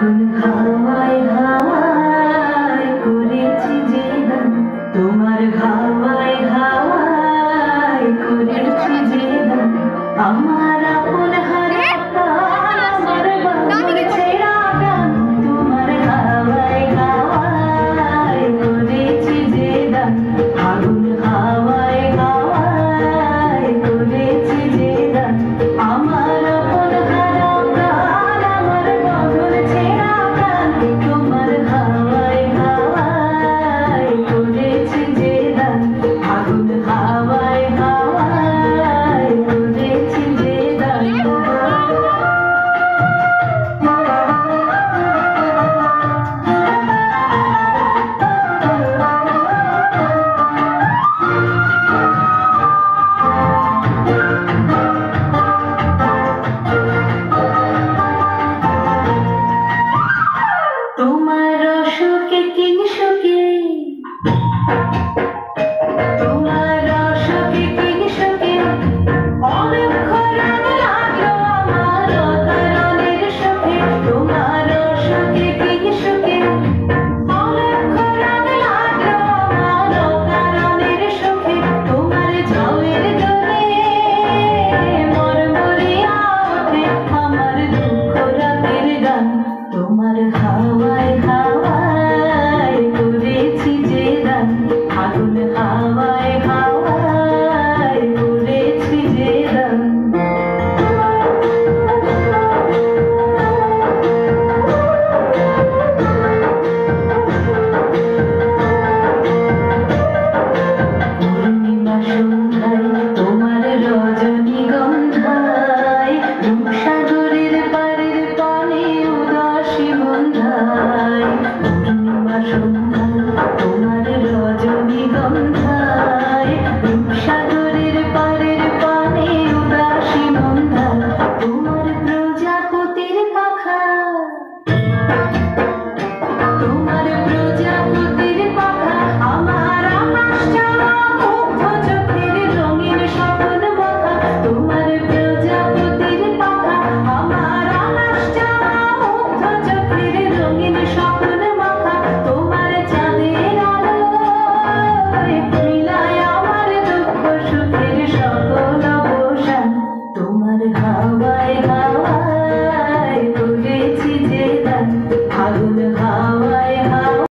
couldn't তোমার সুখে king সুখে। Nikon. madrugada.